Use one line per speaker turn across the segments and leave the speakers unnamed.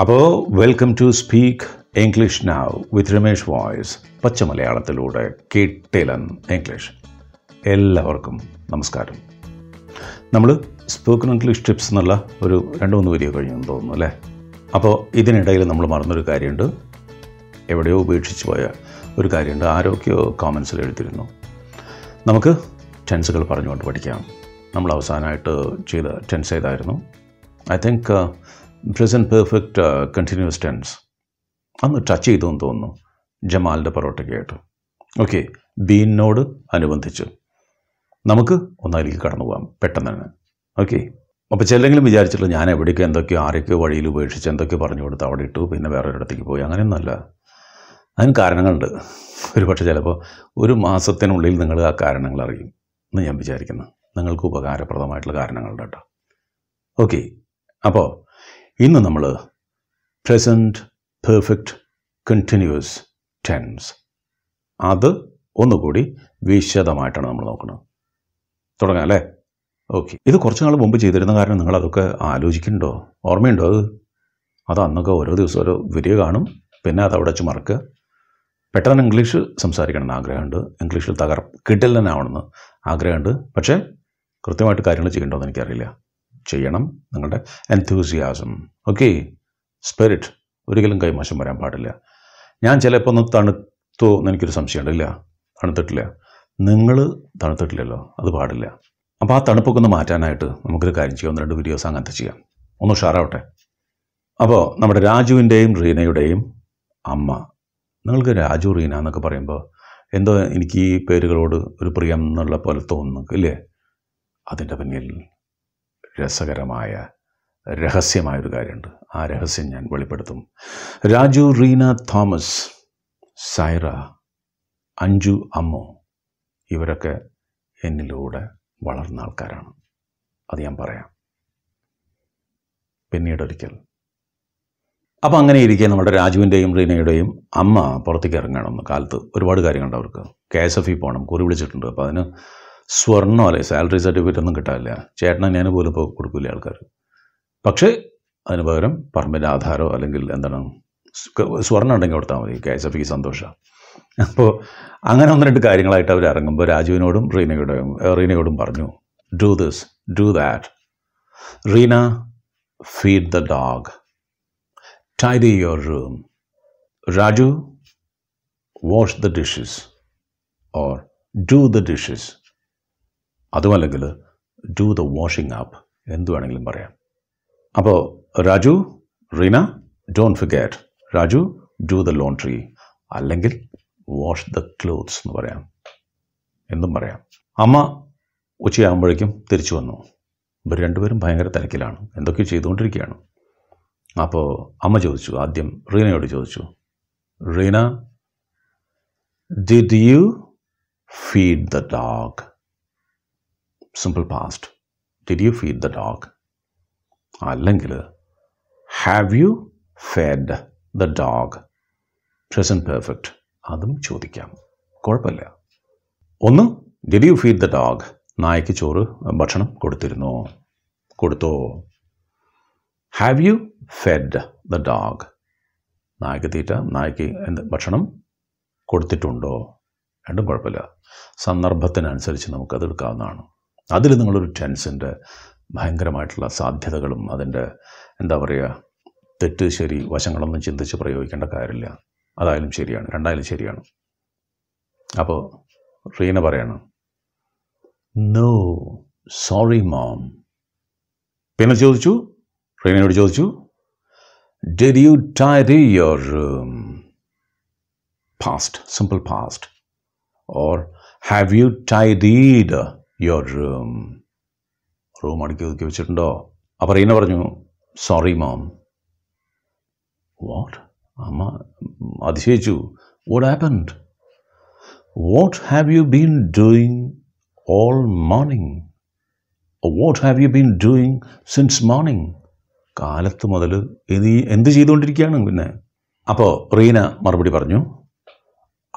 അപ്പോൾ welcome to speak English നാവ് വിത്ത് Ramesh voice പച്ച മലയാളത്തിലൂടെ കേട്ടിലൻ ഇംഗ്ലീഷ് എല്ലാവർക്കും നമസ്കാരം. നമ്മൾ സ്പോക്കൺ ഇംഗ്ലീഷ് ടിപ്സ് എന്നുള്ള ഒരു രണ്ട് മൂന്ന് വീഡിയോ കഴിഞ്ഞെന്ന് തോന്നുന്നു അല്ലേ? അപ്പോൾ ഇതിനിടയിൽ നമ്മൾ മറന്നൊരു കാര്യമുണ്ട് എവിടെയോ ഉപേക്ഷിച്ച് പോയ ഒരു കാര്യമുണ്ട് ആരോഗ്യ കോമൻസിൽ എഴുതിയിരുന്നു. നമുക്ക് ടെൻസുകൾ പറഞ്ഞുകൊണ്ട് പഠിക്കാം. നമ്മൾ അവസാനമായിട്ട് ചെയ്ത ടെൻസ് ഏതായിരുന്നു? I think present perfect continuous tense അന്ന് ടച്ച് ചെയ്തു എന്ന് തോന്നുന്നു. ജമാലിന്റെ പൊറോട്ടയ്ക്കായിട്ട് ഓക്കെ ബീനോട് അനുബന്ധിച്ച്. നമുക്ക് ഒന്നായിരിക്കും കടന്നു പോകാം പെട്ടെന്ന് തന്നെ. ഓക്കെ അപ്പോൾ ചിലെങ്കിലും വിചാരിച്ചിട്ടുള്ള ഞാൻ എവിടേക്ക് എന്തൊക്കെയോ ആരൊക്കെയോ വഴിയിൽ ഉപേക്ഷിച്ച് എന്തൊക്കെയോ പറഞ്ഞു കൊടുത്ത് അവിടെ ഇട്ടു പിന്നെ വേറെ ഒരിടത്തേക്ക് പോയി. അങ്ങനെയൊന്നുമല്ല. അതിന് കാരണങ്ങളുണ്ട്. ഒരു പക്ഷേ ചിലപ്പോൾ ഒരു മാസത്തിനുള്ളിൽ നിങ്ങൾ ആ കാരണങ്ങൾ അറിയും എന്ന് ഞാൻ വിചാരിക്കുന്നു. നിങ്ങൾക്ക് ഉപകാരപ്രദമായിട്ടുള്ള കാരണങ്ങളുണ്ട് കേട്ടോ. ഓക്കെ അപ്പോൾ ഇന്ന് നമ്മൾ പ്രസന്റ് പെർഫെക്റ്റ് കണ്ടിന്യൂസ് ടെൻസ് അത് ഒന്നുകൂടി വിശദമായിട്ടാണ് നമ്മൾ നോക്കുന്നത്. തുടങ്ങാം അല്ലേ? ഓക്കെ ഇത് കുറച്ച് നാൾ മുമ്പ് ചെയ്തിരുന്ന കാരണം നിങ്ങൾ അതൊക്കെ ആലോചിക്കുന്നുണ്ടോ? ഓർമ്മയുണ്ടോ അത്? അത് അന്നൊക്കെ ഓരോ ദിവസം ഓരോ വീഡിയോ കാണും. പിന്നെ അത് അവിടെ വെച്ച് മറക്കുക. പെട്ടെന്ന് ഇംഗ്ലീഷ് സംസാരിക്കണം എന്ന് ആഗ്രഹമുണ്ട്. ഇംഗ്ലീഷിൽ തകർ കിട്ടില്ലെന്നാവണമെന്ന് ആഗ്രഹമുണ്ട്. പക്ഷേ കൃത്യമായിട്ട് കാര്യങ്ങൾ ചെയ്യണ്ടോയെന്ന് എനിക്കറിയില്ല. ചെയ്യണം. നിങ്ങളുടെ എൻതൂസിയാസം ഓക്കെ സ്പിരിറ്റ് ഒരിക്കലും കൈമോശം വരാൻ പാടില്ല. ഞാൻ ചിലപ്പോൾ ഒന്ന് തണുത്തോ എനിക്കൊരു സംശയമുണ്ട് ഇല്ല. തണുത്തിട്ടില്ല. നിങ്ങൾ തണുത്തിട്ടില്ലല്ലോ. അത് പാടില്ല. അപ്പോൾ ആ തണുപ്പൊക്കെ ഒന്ന് മാറ്റാനായിട്ട് നമുക്കൊരു കാര്യം ചെയ്യാം. ഒന്ന് രണ്ട് വീഡിയോസ് അങ്ങനത്തെ ചെയ്യാം. ഒന്ന് ഉഷാറാവട്ടെ. അപ്പോൾ നമ്മുടെ രാജുവിന്റെയും റീനയുടെയും അമ്മ. നിങ്ങൾക്ക് രാജു റീന എന്നൊക്കെ പറയുമ്പോൾ എന്തോ എനിക്ക് ഈ പേരുകളോട് ഒരു പ്രിയം എന്നുള്ള പോലെ തോന്നുന്നു. ഇല്ലേ? അതിന്റെ പിന്നിൽ രസകരമായ രഹസ്യമായൊരു കാര്യമുണ്ട്. ആ രഹസ്യം ഞാൻ വെളിപ്പെടുത്തും. രാജു റീന തോമസ് സൈറ അഞ്ജു അമ്മു ഇവരൊക്കെ എന്നിലൂടെ വളർന്ന ആൾക്കാരാണ്. അത് ഞാൻ പറയാം. പിന്നീടൊരിക്കൽ. അപ്പോൾ അങ്ങനെ ഇരിക്കെ നമ്മുടെ രാജുവിന്റെയും റീനയുടെയും അമ്മ പുറത്തേക്ക് ഇറങ്ങണം കാലത്ത്. ഒരുപാട് കാര്യങ്ങളുണ്ട് അവർക്ക്. കെ എസ് എഫ് ഇ പോകണം കുറി വിളിച്ചിട്ടുണ്ട്. അപ്പോൾ അതിന് സ്വർണോ അല്ലെ? സാലറി സർട്ടിഫിക്കറ്റ് ഒന്നും കിട്ടാനില്ല ചേട്ടനെ ഞാൻ പോലും ഇപ്പോൾ കൊടുക്കില്ല ആൾക്കാർ പക്ഷേ അതിന് പകരം പറമ്പിന്റെ ആധാരമോ അല്ലെങ്കിൽ എന്താണ് സ്വർണം ഉണ്ടെങ്കിൽ കൊടുത്താൽ മതി. കെ എസ് എഫ് ഇ സന്തോഷം. അപ്പോൾ അങ്ങനെ ഒന്ന് രണ്ട് കാര്യങ്ങളായിട്ട് അവർ ഇറങ്ങുമ്പോൾ രാജുവിനോടും റീനയോടും റീനയോടും പറഞ്ഞു do this do that Reena feed the dog tidy your room Raju wash the dishes or do the dishes. അതുമല്ലെങ്കിൽ ഡു ദ വാഷിംഗ് ആപ്പ് എന്തു വേണമെങ്കിലും പറയാം. അപ്പോൾ Raju Reena don't forget Raju do the laundry അല്ലെങ്കിൽ wash the clothes എന്ന് പറയാം. എന്തും പറയാം. അമ്മ ഉച്ചയാകുമ്പോഴേക്കും തിരിച്ചു വന്നു. ഇവർ രണ്ടുപേരും ഭയങ്കര തിരക്കിലാണ്. എന്തൊക്കെയോ ചെയ്തുകൊണ്ടിരിക്കുകയാണ്. അപ്പോൾ അമ്മ ചോദിച്ചു ആദ്യം റീനയോട് ചോദിച്ചു Reena did you feed the dog simple past did you feed the dog അല്ലെങ്കിൽ have you fed the dog present perfect അതും ചോദിക്കാം. കുഴപ്പമില്ല. ഒന്ന് did you feed the dog നായ്ക്ക് ചോറ് ഭക്ഷണം കൊടുത്തിരുന്നോ? കൊടുത്തോ? Have you fed the dog നായ്ക്ക് തീറ്റ നായ്ക്ക് എന്ത് ഭക്ഷണം കൊടുത്തിട്ടുണ്ടോ? രണ്ടും കുഴപ്പമില്ല. സന്ദർഭത്തിനനുസരിച്ച് നമുക്കത് എടുക്കാവുന്നതാണ്. അതിൽ നിങ്ങളൊരു ടെൻസിന്റെ ഭയങ്കരമായിട്ടുള്ള സാധ്യതകളും അതിന്റെ എന്താ പറയുക തെറ്റ് ശരി വശങ്ങളൊന്നും ചിന്തിച്ച് പ്രയോഗിക്കേണ്ട കാര്യമില്ല. അതായാലും ശരിയാണ് രണ്ടായാലും ശരിയാണ്. അപ്പോൾ റീന പറയണം നോ സോറി മോം പിന്നെ ചോദിച്ചു റീനയോട് ചോദിച്ചു did you tidy your past simple past or have you tidied your room അടുക്കി ഒതുക്കി വെച്ചിട്ടുണ്ടോ? അപ്പോൾ റീന പറഞ്ഞു സോറി മോം വാട്ട് അമ്മ അതിശയിച്ചു. What happened what have you been doing all morning what have you been doing since morning കാലത്ത് മുതൽ ഇത് എന്ത് ചെയ്തുകൊണ്ടിരിക്കുകയാണ് പിന്നെ? അപ്പോൾ റീന മറുപടി പറഞ്ഞു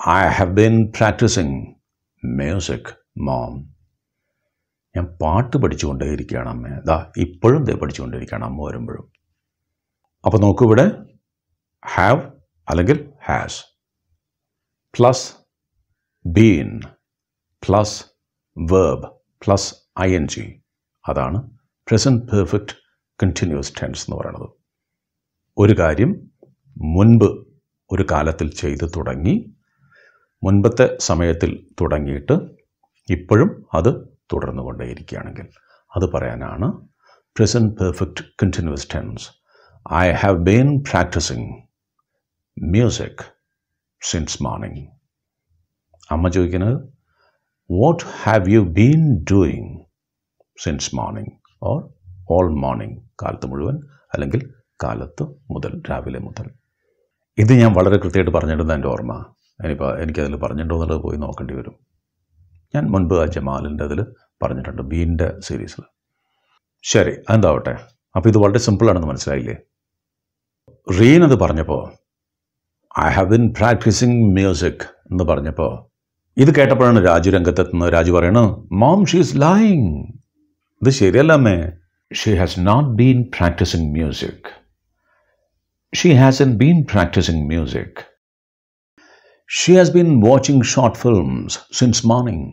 I have been practising music mom ഞാൻ പാട്ട് പഠിച്ചുകൊണ്ടേയിരിക്കുകയാണ് അമ്മ. ദാ ഇപ്പോഴും ദേ പഠിച്ചുകൊണ്ടിരിക്കുകയാണ് അമ്മ വരുമ്പോഴും. അപ്പോൾ നോക്കൂ ഇവിടെ. ഹാവ് അല്ലെങ്കിൽ has plus been plus verb plus I N G അതാണ് പ്രസന്റ് പെർഫെക്റ്റ് കണ്ടിന്യൂസ് ടെൻസ് എന്ന് പറയുന്നത്. ഒരു കാര്യം മുൻപ് ഒരു കാലത്തിൽ ചെയ്തു തുടങ്ങി മുൻപത്തെ സമയത്തിൽ തുടങ്ങിയിട്ട് ഇപ്പോഴും അത് തുടർന്നു കൊണ്ടേയിരിക്കുകയാണെങ്കിൽ അത് പറയാനാണ്. Present perfect continuous tense I have been practising music since morning അമ്മ ചോദിക്കുന്നത് what have you been doing since morning or all morning കാലത്ത് മുഴുവൻ അല്ലെങ്കിൽ കാലത്ത് മുതൽ രാവിലെ മുതൽ. ഇത് ഞാൻ വളരെ കൃത്യമായിട്ട് പറഞ്ഞിട്ടുണ്ട് എന്റെ ഓർമ്മ. ഇനിയിപ്പോൾ എനിക്കതിൽ പറഞ്ഞിട്ടുണ്ടോ എന്നുള്ളത് പോയി നോക്കേണ്ടി വരും. ഞാൻ മുൻപ് ജമാലിന്റെ അതിൽ പറഞ്ഞിട്ടുണ്ട് ബീന്റെ സീരീസിൽ ശരി അതെന്താവട്ടെ? അപ്പോൾ ഇത് വളരെ സിമ്പിളാണെന്ന് മനസ്സിലായില്ലേ? റീൻ അത് പറഞ്ഞപ്പോൾ I have been practising music എന്ന് പറഞ്ഞപ്പോൾ ഇത് കേട്ടപ്പോഴാണ് രാജു രംഗത്തെത്തുന്നത്. രാജു പറയണത് മോം ഷീസ് ലൈങ് ഇത് ശരിയല്ല അമ്മേ. She has not been practising music she has not been practising music she has been watching short films since morning.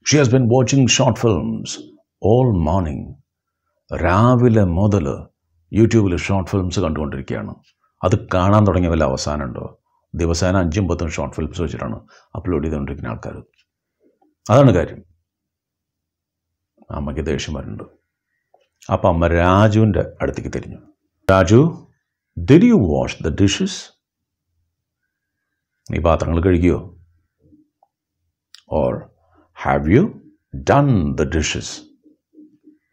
She has been watching short films all morning. രാവിലെ മുതൽ യൂട്യൂബിൽ short films കണ്ടുകൊണ്ടിരിക്കുകയാണ്. അത് കാണാൻ തുടങ്ങിയ വല്ല അവസാനമുണ്ടോ? ദിവസേന അഞ്ചും പത്തും ഷോർട്ട് ഫിലിംസ് വെച്ചിട്ടാണ് അപ്ലോഡ് ചെയ്തുകൊണ്ടിരിക്കുന്ന ആൾക്കാർ. അതാണ് കാര്യം. അമ്മയ്ക്ക് ദേഷ്യം വരുന്നുണ്ട് അപ്പം അമ്മ രാജുവിന്റെ അടുത്തേക്ക് തിരിഞ്ഞു. Raju did you wash the dishes നീ പാത്രങ്ങൾ കഴുകിയോ? Or have you done the dishes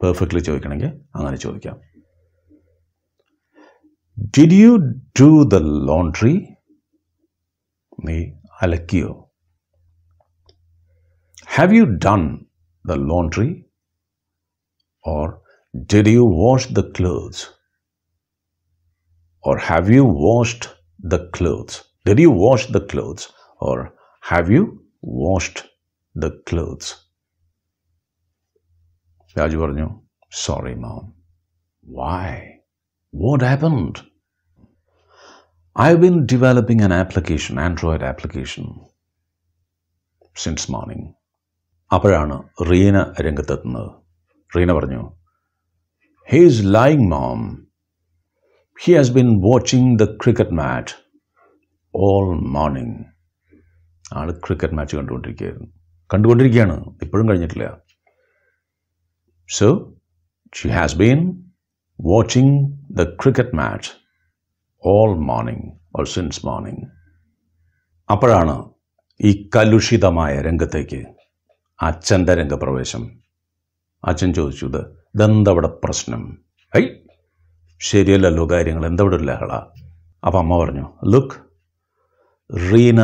perfectly ചോദിക്കണമെങ്കിൽ അങ്ങനെ ചോദിക്കാം. Did you do the laundry നീ അലക്കിയോ? Have you done the laundry or did you wash the clothes or have you washed the clothes did you wash the clothes or have you washed the clothes Raju പറഞ്ഞു sorry mom why what happened I have been developing an application Android application since morning അപ്പോഴാണ് റീന രംഗത്തെത്തുന്നത്. റീന പറഞ്ഞു he is lying mom he has been watching the cricket match all morning all cricket match കണ്ടുകൊണ്ടിരിക്കുകയായിരുന്നു. കണ്ടുകൊണ്ടിരിക്കുകയാണ്. ഇപ്പോഴും കഴിഞ്ഞിട്ടില്ല. So she has been watching the cricket match all morning or since morning അപ്പോഴാണ് ഈ കലുഷിതമായ രംഗത്തേക്ക് അച്ഛന്റെ രംഗപ്രവേശം. അച്ഛൻ ചോദിച്ചു ഇത് ഇതെന്തവിടെ പ്രശ്നം? ഐ ശരിയല്ലല്ലോ കാര്യങ്ങൾ. എന്തവിടെ ലഹള അപ്പം അമ്മ പറഞ്ഞു look Reena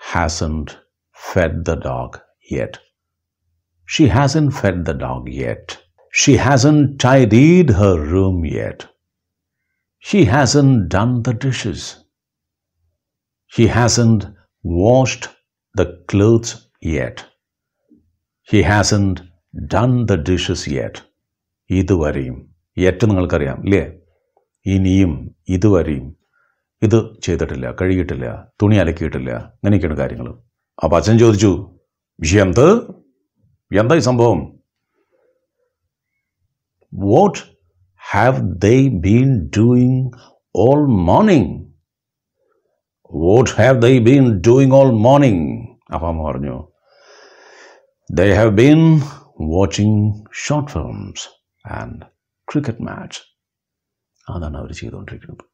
hasn't fed the dog yet She hasn't fed the dog yet. She hasn't tidied her room yet. She hasn't done the dishes. She hasn't washed the clothes yet. He hasn't done the dishes yet. ഇതുവരെയും yet നിങ്ങൾക്കറിയാം ഇല്ലേ ഇനിയും ഇതുവരെയും ഇത് ചെയ്തിട്ടില്ല കഴുകിയിട്ടില്ല തുണി അലക്കിയിട്ടില്ല അങ്ങനെയൊക്കെയാണ് കാര്യങ്ങൾ. അപ്പം അച്ഛൻ ചോദിച്ചു എന്ത് എന്താ ഈ സംഭവം? What have they been doing all morning what have they been doing all morning അപ്പം പറഞ്ഞു they have been watching short films and cricket match അതാണ് അവർ ചെയ്തുകൊണ്ടിരിക്കുന്നത്.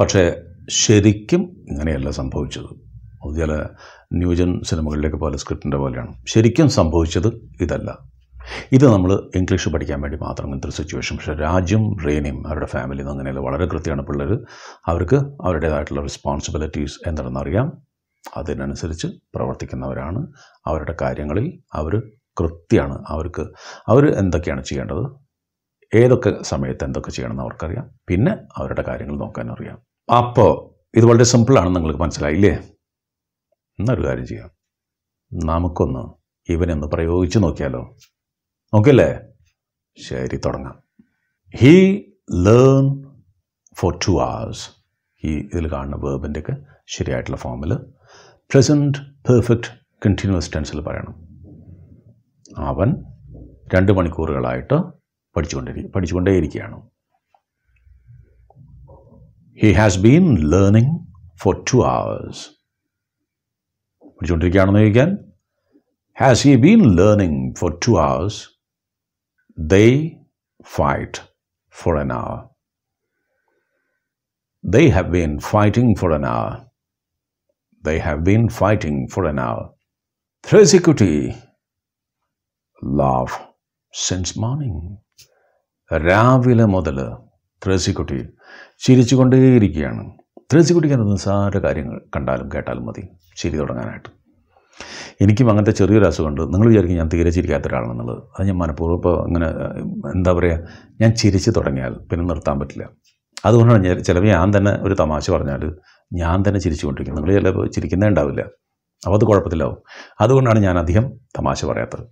പക്ഷേ ശരിക്കും ഇങ്ങനെയല്ല സംഭവിച്ചത്. ചില ന്യൂജൻ സിനിമകളിലേക്ക് പോലെ സ്ക്രിപ്റ്റിന്റെ പോലെയാണ്. ശരിക്കും സംഭവിച്ചത് ഇതല്ല. ഇത് നമ്മൾ ഇംഗ്ലീഷ് പഠിക്കാൻ വേണ്ടി മാത്രം ഇങ്ങനത്തെ ഒരു സിറ്റുവേഷൻ പക്ഷേ രാജ്യം റേനയും അവരുടെ ഫാമിലിയും അങ്ങനെയല്ല വളരെ കൃത്യമാണ് പിള്ളേർ അവർക്ക് അവരുടേതായിട്ടുള്ള റെസ്പോൺസിബിലിറ്റീസ് എന്താണെന്നറിയാം അതിനനുസരിച്ച് പ്രവർത്തിക്കുന്നവരാണ്. അവരുടെ കാര്യങ്ങളിൽ അവർ കൃത്യമാണ്. അവർക്ക് അവർ എന്തൊക്കെയാണ് ചെയ്യേണ്ടത്? ഏതൊക്കെ സമയത്ത് എന്തൊക്കെ ചെയ്യണമെന്ന് അവർക്കറിയാം. പിന്നെ അവരുടെ കാര്യങ്ങൾ നോക്കാൻ അറിയാം. അപ്പോൾ ഇത് വളരെ സിമ്പിളാണെന്ന് നിങ്ങൾക്ക് മനസ്സിലായില്ലേ? എന്നൊരു കാര്യം ചെയ്യാം. നമുക്കൊന്ന് ഇവനൊന്ന് പ്രയോഗിച്ച് നോക്കിയാലോ? നോക്കിയല്ലേ? ശരി തുടങ്ങാം. He learn for two hours ഈ ഇതിൽ കാണുന്ന വേബിന്റെയൊക്കെ ശരിയായിട്ടുള്ള ഫോമിൽ പ്രസന്റ് പെർഫെക്റ്റ് കണ്ടിന്യൂസ് ടെൻസിൽ പറയണം. അവൻ രണ്ട് മണിക്കൂറുകളായിട്ട് പഠിച്ചുകൊണ്ടിരി പഠിച്ചുകൊണ്ടേയിരിക്കുകയാണ് he has been learning for two hours പഠിച്ചുകൊണ്ടിരിക്കുകയാണെന്ന് ചോദിക്കാൻ has he been learning for two hours they fight for an hour. They have been fighting for an hour. They have been fighting for an hour. Trezicuti laugh since morning. രാവിലെ മുതൽ ത്രേസിക്കുട്ടി ചിരിച്ചുകൊണ്ടേയിരിക്കുകയാണ്. ത്രേസിക്കുട്ടിക്ക് അത് നിസ്സാര കാര്യങ്ങൾ കണ്ടാലും കേട്ടാലും മതി. ചിരി തുടങ്ങാനായിട്ട്. എനിക്കും അങ്ങനത്തെ ചെറിയൊരു അസുഖമുണ്ട്. നിങ്ങൾ വിചാരിക്കും ഞാൻ തീരെ ചിരിക്കാത്ത ഒരാളാണെന്നുള്ളത്. അത് ഞാൻ മനഃപൂർവം ഇപ്പോൾ ഇങ്ങനെ എന്താ പറയുക ഞാൻ ചിരിച്ച് തുടങ്ങിയാൽ പിന്നെ നിർത്താൻ പറ്റില്ല. അതുകൊണ്ടാണ് ഞാൻ ചിലപ്പോൾ ഞാൻ തന്നെ ഒരു തമാശ പറഞ്ഞാൽ ഞാൻ തന്നെ ചിരിച്ചുകൊണ്ടിരിക്കും. നിങ്ങൾ ചിലപ്പോൾ ചിരിക്കുന്നേ ഉണ്ടാവില്ല. അപ്പോൾ അത് കുഴപ്പത്തിലാവും. അതുകൊണ്ടാണ് ഞാൻ അധികം തമാശ പറയാത്തത്.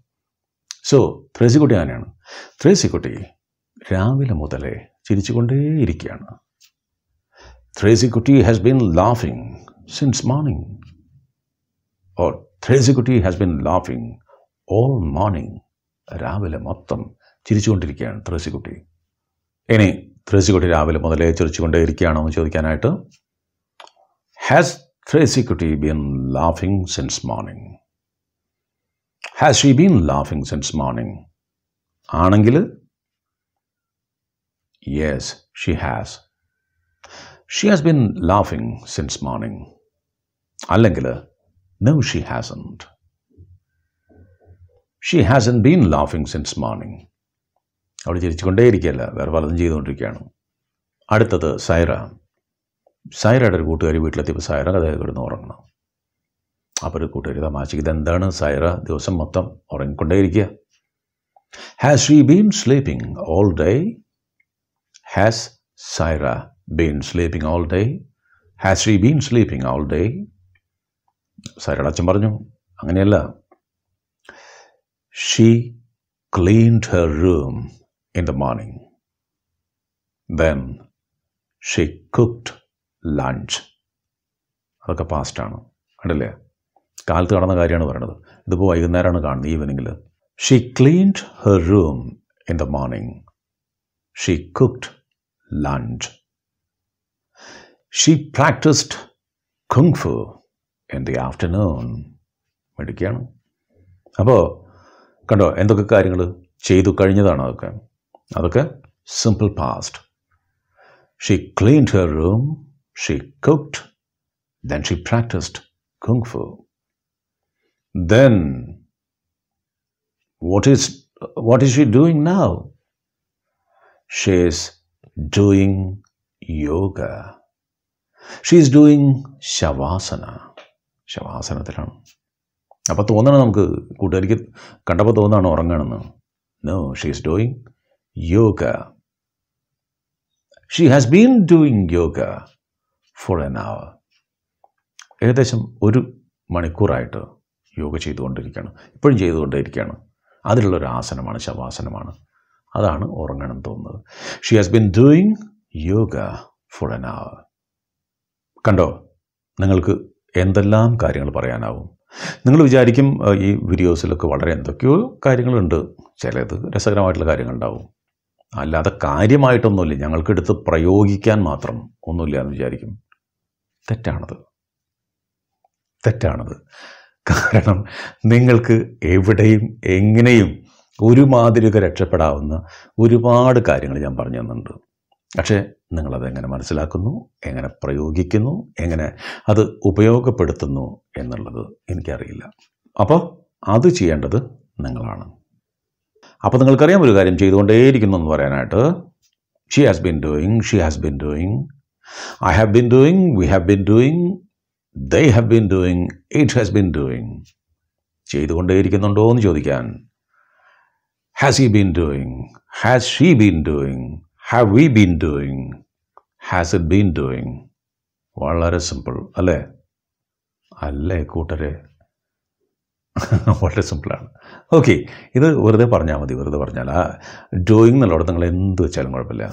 സോ ത്രേസിക്കുട്ടി അങ്ങനെയാണ്. ത്രേസിക്കുട്ടി രാവിലെ മുതലേ ചിരിച്ചുകൊണ്ടേയിരിക്കുകയാണ്. Thresikutty has been ലാഫിങ് since morning or Thresikutty has been ലാഫിങ് all morning രാവിലെ മൊത്തം ചിരിച്ചുകൊണ്ടിരിക്കുകയാണ് ത്രേസിക്കുട്ടി ഇനി ത്രേസിക്കുട്ടി രാവിലെ മുതലേ ചിരിച്ചുകൊണ്ടേ ഇരിക്കുകയാണോ എന്ന് ചോദിക്കാനായിട്ട് has Thresikutty been ലാഫിങ് since morning has she been ലാഫിങ് since morning ആണെങ്കിൽ yes she has. She has been ലാഫിങ് since morning അല്ലെങ്കിൽ No, she hasn't. She hasn't been laughing since morning. അവൾ ചിരിച്ചുകൊണ്ടേയിരിക്കുകയല്ല വേറെ പലതും ചെയ്തുകൊണ്ടിരിക്കുകയാണ്. അടുത്തത് സൈറ. സൈറയുടെ ഒരു കൂട്ടുകാരി വീട്ടിലെത്തിയപ്പോൾ സൈറ അദ്ദേഹം കിടന്ന് ഉറങ്ങണം. അപ്പോൾ ഒരു കൂട്ടുകാരി തമാശക്ക് ഇതെന്താണ് സൈറ? ദിവസം മൊത്തം ഉറങ്ങിക്കൊണ്ടേയിരിക്കുക. Has she been sleeping all day has Saira been sleeping all day has she been sleeping all day സൈറയുടെ അച്ഛൻ പറഞ്ഞു അങ്ങനെയല്ല. She cleaned her room in the morning then she cooked lunch അതൊക്കെ പാസ്റ്റാണ് കണ്ടില്ലേ? കാലത്ത് കടന്ന കാര്യമാണ് പറയണത്. ഇതിപ്പോൾ വൈകുന്നേരമാണ് കാണുന്നത് ഈവനിങ്ങിൽ she cleaned her room in the morning she cooked lunch she practised kung fu in the afternoon മേടിക്കുകയാണ് അപ്പോൾ കണ്ടോ എന്തൊക്കെ കാര്യങ്ങൾ ചെയ്തു കഴിഞ്ഞതാണ് അതൊക്കെ അതൊക്കെ simple past she cleaned her room she cooked then she practised kung fu then what is what is she doing now she is doing yoga. She is doing shavasana ശവാസനത്തിലാണ് അപ്പോൾ തോന്നണം നമുക്ക് കൂട്ടുകാരിക്ക് കണ്ടപ്പോൾ തോന്നാണ് ഉറങ്ങണമെന്ന്. No she is doing yoga she has been doing yoga for an hour ഏകദേശം ഒരു മണിക്കൂറായിട്ട് യോഗ ചെയ്തുകൊണ്ടിരിക്കുകയാണ്. ഇപ്പോഴും ചെയ്തുകൊണ്ടിരിക്കുകയാണ് അതിലുള്ളൊരു ആസനമാണ് ശവാസനമാണ്. അതാണ് ഉറങ്ങണം തോന്നുന്നത്. She has been doing yoga for an hour കണ്ടോ? നിങ്ങൾക്ക് എന്തെല്ലാം കാര്യങ്ങൾ പറയാനാവും? നിങ്ങൾ വിചാരിക്കും ഈ വീഡിയോസിലൊക്കെ വളരെ എന്തൊക്കെയോ കാര്യങ്ങളുണ്ട്. ചിലത് രസകരമായിട്ടുള്ള കാര്യങ്ങളുണ്ടാവും. അല്ലാതെ കാര്യമായിട്ടൊന്നുമില്ല. ഞങ്ങൾക്കെടുത്ത് പ്രയോഗിക്കാൻ മാത്രം ഒന്നുമില്ല എന്ന് വിചാരിക്കും. തെറ്റാണത്. തെറ്റാണത്. കാരണം നിങ്ങൾക്ക് എവിടെയും എങ്ങനെയും ഒരുമാതിരിയൊക്കെ രക്ഷപ്പെടാവുന്ന ഒരുപാട് കാര്യങ്ങൾ ഞാൻ പറഞ്ഞു തന്നിട്ടുണ്ട്. പക്ഷേ നിങ്ങളത് എങ്ങനെ മനസ്സിലാക്കുന്നു എങ്ങനെ പ്രയോഗിക്കുന്നു എങ്ങനെ അത് ഉപയോഗപ്പെടുത്തുന്നു എന്നുള്ളത് എനിക്കറിയില്ല. അപ്പോൾ അത് ചെയ്യേണ്ടത് നിങ്ങളാണ്. അപ്പോൾ നിങ്ങൾക്കറിയാം ഒരു കാര്യം ചെയ്തുകൊണ്ടേയിരിക്കുന്നു എന്ന് പറയാനായിട്ട്. She has been doing she has been doing I have been doing we have been doing they have been doing it has been doing ചെയ്തുകൊണ്ടേയിരിക്കുന്നുണ്ടോ എന്ന് ചോദിക്കാൻ has he been doing? Has she been doing? Have we been doing? Has it been doing വളരെ simple അല്ലേ? അല്ലേ കൂട്ടരെ? വളരെ സിമ്പിളാണ് okay ഇത് വെറുതെ പറഞ്ഞാൽ മതി വെറുതെ പറഞ്ഞാൽ. ആ ഡ്രോയിങ് എന്നുള്ളവിടെ നിങ്ങൾ എന്ത് വെച്ചാലും കുഴപ്പമില്ല.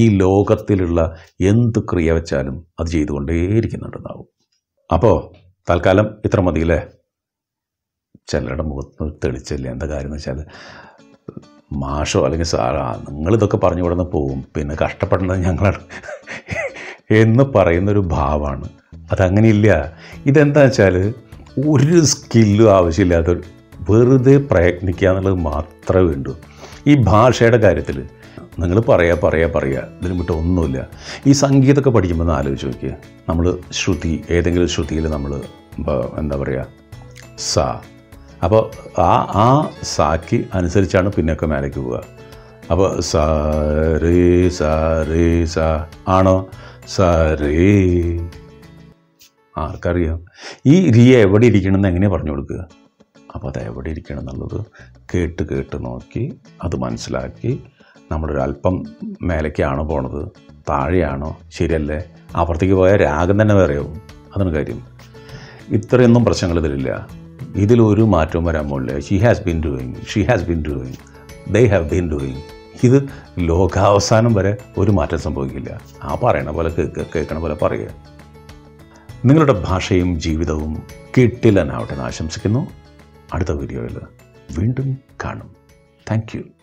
ഈ ലോകത്തിലുള്ള എന്ത് ക്രിയ വെച്ചാലും അത് ചെയ്തുകൊണ്ടേയിരിക്കുന്നുണ്ടെന്നാവും. അപ്പോൾ തൽക്കാലം ഇത്ര മതിയല്ലേ? ചിലരുടെ മുഖത്ത് തെളിച്ചില്ല? എന്താ കാര്യം എന്ന് വെച്ചാൽ മാഷോ അല്ലെങ്കിൽ സാറാ നിങ്ങളിതൊക്കെ പറഞ്ഞു കൊടുന്ന് പോവും. പിന്നെ കഷ്ടപ്പെടുന്നത് ഞങ്ങളാണ്. എന്ന് പറയുന്നൊരു ഭാവമാണ് അതങ്ങനെയില്ല. ഇതെന്താ വെച്ചാൽ ഒരു സ്കില്ലും ആവശ്യമില്ലാത്ത വെറുതെ പ്രയത്നിക്കുക എന്നുള്ളത് മാത്രമേ വേണ്ടൂ. ഈ ഭാഷയുടെ കാര്യത്തിൽ നിങ്ങൾ പറയുക പറയുക പറയുക ഇതിന് വിട്ട് ഒന്നുമില്ല. ഈ സംഗീതമൊക്കെ പഠിക്കുമ്പോൾ ഒന്ന് ആലോചിച്ച് നോക്കിയാൽ നമ്മൾ ശ്രുതി ഏതെങ്കിലും ശ്രുതിയിൽ നമ്മൾ എന്താ പറയുക സ അപ്പോൾ ആ ആ സാക്ക് അനുസരിച്ചാണ് പിന്നൊക്കെ മേലേക്ക് പോവുക. അപ്പോൾ സ റേ സ റേ സ ആണോ? സ റേ ആർക്കറിയാം? ഈ രീ എവിടെ ഇരിക്കണമെന്ന് എങ്ങനെയാണ് പറഞ്ഞു കൊടുക്കുക? അപ്പോൾ അത് എവിടെ ഇരിക്കണം എന്നുള്ളത് കേട്ട് കേട്ട് നോക്കി അത് മനസ്സിലാക്കി നമ്മളൊരു അല്പം മേലേക്കാണോ പോണത്? താഴെയാണോ? ശരിയല്ലേ? അപ്പുറത്തേക്ക് പോയാൽ രാഗം തന്നെ വേറെയാവും. അതാണ് കാര്യം. ഇത്രയൊന്നും പ്രശ്നങ്ങൾ ഇതിലില്ല. ഇതിലൊരു മാറ്റവും വരാൻ പോകില്ല she has been doing she has been doing they have been doing ഇത് ലോകാവസാനം വരെ ഒരു മാറ്റം സംഭവിക്കില്ല. ആ പറയണ പോലെ കേൾക്കണ പോലെ പറയുക. നിങ്ങളുടെ ഭാഷയും ജീവിതവും കിട്ടില്ലെന്നാവട്ടെ എന്ന് ആശംസിക്കുന്നു. അടുത്ത വീഡിയോയിൽ വീണ്ടും കാണും. താങ്ക്